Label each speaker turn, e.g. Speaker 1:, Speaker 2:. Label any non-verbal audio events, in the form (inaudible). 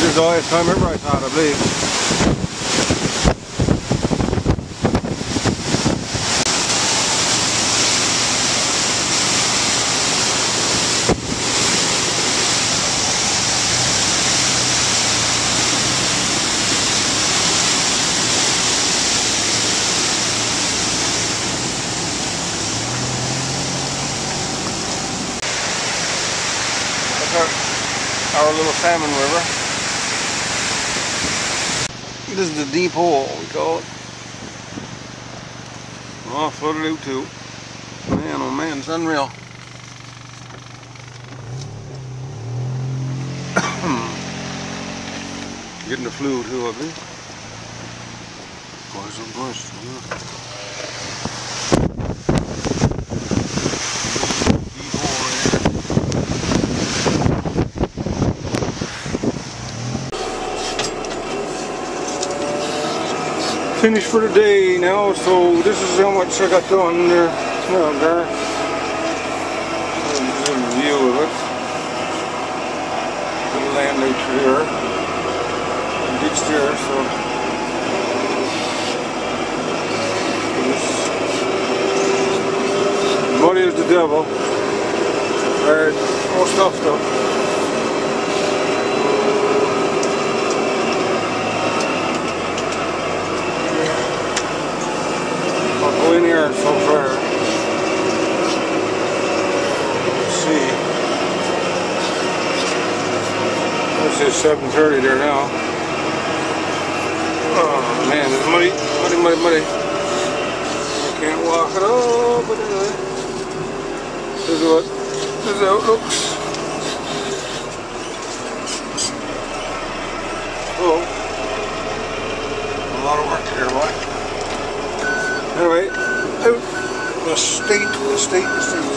Speaker 1: the last time ever I thought, I believe. Our little salmon river. This is the deep hole, we call it. Oh, floated out too. Man, oh man, it's unreal. (coughs) Getting the flu too, I believe. Of course, of course. yeah. Deep hole right there. Finished for the day now, so this is how much I got done there. Well, there. Is a view of it. The land out here. Ditch there, so. Muddy as the devil. Alright, all stuff stuff. So far. Let's see. This is 7.30 there now. Oh man, it's muddy, muddy, muddy, muddy. I can't walk at all, but anyway. This is what, this is looks. Oh. A lot of work here, boy. Anyway, out the state, the state, the state.